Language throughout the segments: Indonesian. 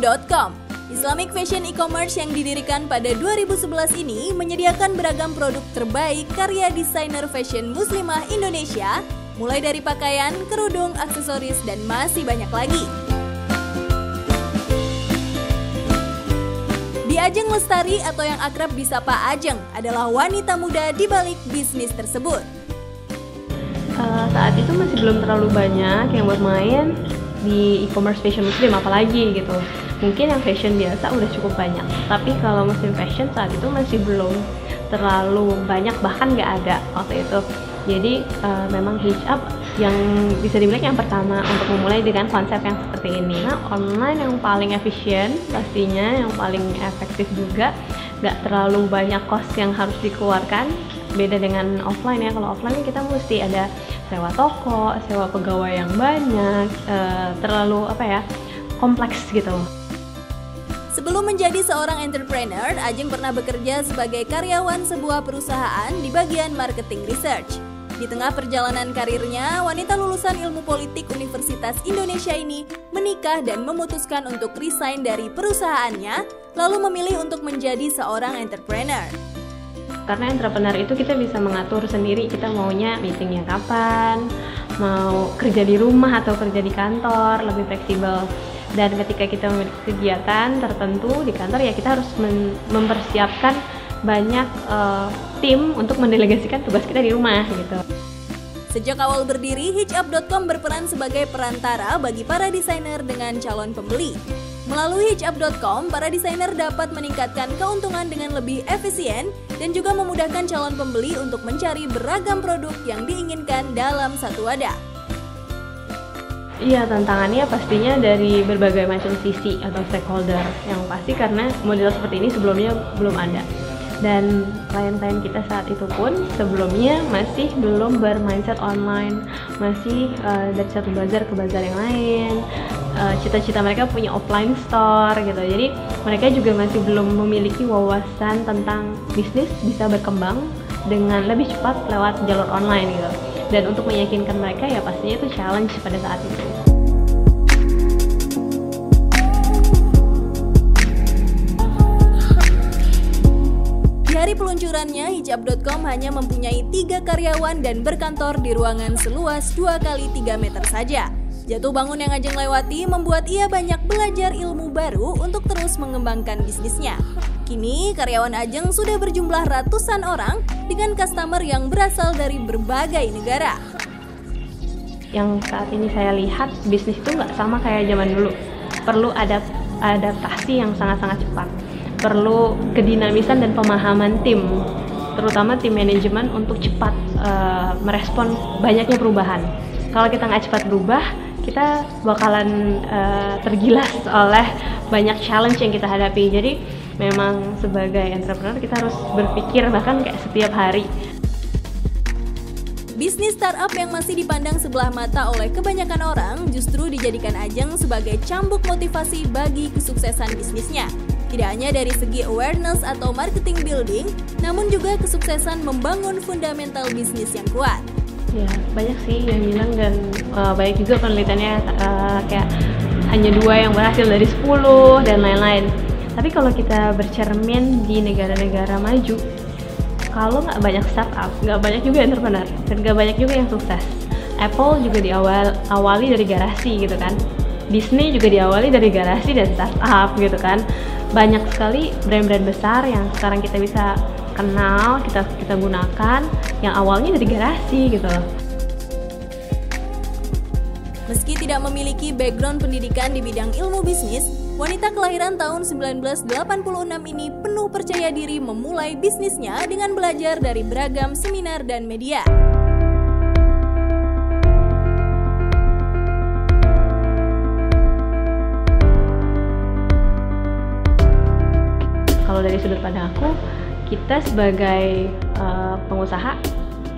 hitchup.com. Islamic Fashion e-commerce yang didirikan pada 2011 ini menyediakan beragam produk terbaik karya desainer fashion muslimah Indonesia, mulai dari pakaian, kerudung, aksesoris, dan masih banyak lagi. Di Ajeng Lestari atau yang akrab disapa Ajeng adalah wanita muda di balik bisnis tersebut. Uh, saat itu masih belum terlalu banyak yang bermain di e-commerce fashion muslim apalagi gitu mungkin yang fashion biasa udah cukup banyak. Tapi kalau musim fashion saat itu masih belum terlalu banyak bahkan nggak ada waktu itu. Jadi uh, memang hijab yang bisa dibilang yang pertama untuk memulai dengan konsep yang seperti ini. Nah online yang paling efisien pastinya yang paling efektif juga. Nggak terlalu banyak cost yang harus dikeluarkan. Beda dengan offline ya. Kalau offline kita mesti ada sewa toko sewa pegawai yang banyak uh, terlalu apa ya kompleks gitu Sebelum menjadi seorang entrepreneur, Ajeng pernah bekerja sebagai karyawan sebuah perusahaan di bagian marketing research. Di tengah perjalanan karirnya, wanita lulusan ilmu politik Universitas Indonesia ini menikah dan memutuskan untuk resign dari perusahaannya, lalu memilih untuk menjadi seorang entrepreneur. Karena entrepreneur itu kita bisa mengatur sendiri kita maunya meetingnya kapan, mau kerja di rumah atau kerja di kantor, lebih fleksibel dan ketika kita memiliki kegiatan tertentu di kantor ya kita harus mempersiapkan banyak uh, tim untuk mendelegasikan tugas kita di rumah gitu. Sejak awal berdiri, Hitchup.com berperan sebagai perantara bagi para desainer dengan calon pembeli. Melalui Hitchup.com, para desainer dapat meningkatkan keuntungan dengan lebih efisien dan juga memudahkan calon pembeli untuk mencari beragam produk yang diinginkan dalam satu wadah. Iya tantangannya pastinya dari berbagai macam sisi atau stakeholder yang pasti karena model seperti ini sebelumnya belum ada. Dan klien-klien kita saat itu pun sebelumnya masih belum bermindset online masih uh, dari satu bazar ke bazar yang lain uh, cita-cita mereka punya offline store gitu. Jadi mereka juga masih belum memiliki wawasan tentang bisnis bisa berkembang dengan lebih cepat lewat jalur online gitu dan untuk meyakinkan mereka ya pastinya itu challenge pada saat itu Di hari peluncurannya, hijab.com hanya mempunyai tiga karyawan dan berkantor di ruangan seluas 2 kali 3 meter saja. Jatuh bangun yang Ajeng lewati membuat ia banyak belajar ilmu baru untuk terus mengembangkan bisnisnya. Kini, karyawan Ajeng sudah berjumlah ratusan orang dengan customer yang berasal dari berbagai negara. Yang saat ini saya lihat, bisnis itu nggak sama kayak zaman dulu. Perlu ada adaptasi yang sangat-sangat cepat. Perlu kedinamisan dan pemahaman tim, terutama tim manajemen untuk cepat uh, merespon banyaknya perubahan. Kalau kita nggak cepat berubah, kita bakalan uh, tergilas oleh banyak challenge yang kita hadapi. Jadi memang sebagai entrepreneur kita harus berpikir bahkan kayak setiap hari Bisnis startup yang masih dipandang sebelah mata oleh kebanyakan orang justru dijadikan ajang sebagai cambuk motivasi bagi kesuksesan bisnisnya. Tidak hanya dari segi awareness atau marketing building, namun juga kesuksesan membangun fundamental bisnis yang kuat. Ya, banyak sih yang bilang dan uh, banyak juga penelitiannya uh, kayak hanya dua yang berhasil dari 10 dan lain-lain. Tapi kalau kita bercermin di negara-negara maju, kalau nggak banyak startup, nggak banyak juga entrepreneur, dan nggak banyak juga yang sukses. Apple juga diawal awali dari garasi gitu kan. Disney juga diawali dari garasi dan startup gitu kan. Banyak sekali brand-brand besar yang sekarang kita bisa kenal, kita kita gunakan yang awalnya dari garasi gitu loh. Meski tidak memiliki background pendidikan di bidang ilmu bisnis, wanita kelahiran tahun 1986 ini penuh percaya diri memulai bisnisnya dengan belajar dari beragam seminar dan media. Kalau dari sudut pandang aku, kita sebagai uh, pengusaha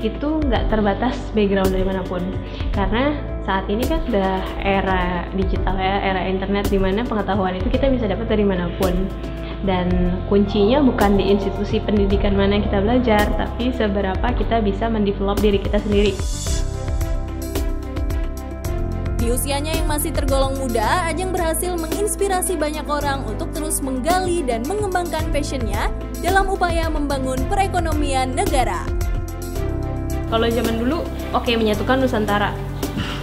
itu nggak terbatas background dari mana pun karena saat ini kan sudah era digital ya, era internet di mana pengetahuan itu kita bisa dapat dari mana pun. Dan kuncinya bukan di institusi pendidikan mana yang kita belajar, tapi seberapa kita bisa mendevelop diri kita sendiri. Di usianya yang masih tergolong muda, Ajeng berhasil menginspirasi banyak orang untuk terus menggali dan mengembangkan passionnya dalam upaya membangun perekonomian negara. Kalau zaman dulu, oke okay, menyatukan Nusantara.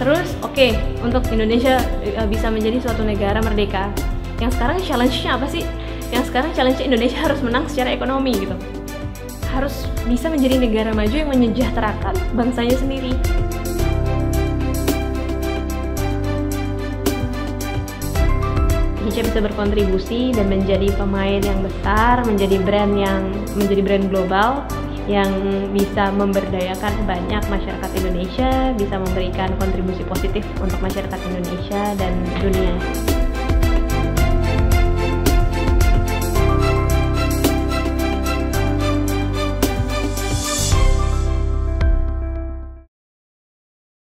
Terus, oke okay, untuk Indonesia eh, bisa menjadi suatu negara merdeka. Yang sekarang challenge-nya apa sih? Yang sekarang challenge Indonesia harus menang secara ekonomi gitu. Harus bisa menjadi negara maju yang menyejahterakan bangsanya sendiri. Indonesia bisa berkontribusi dan menjadi pemain yang besar, menjadi brand yang menjadi brand global yang bisa memberdayakan banyak masyarakat Indonesia, bisa memberikan kontribusi positif untuk masyarakat Indonesia dan dunia.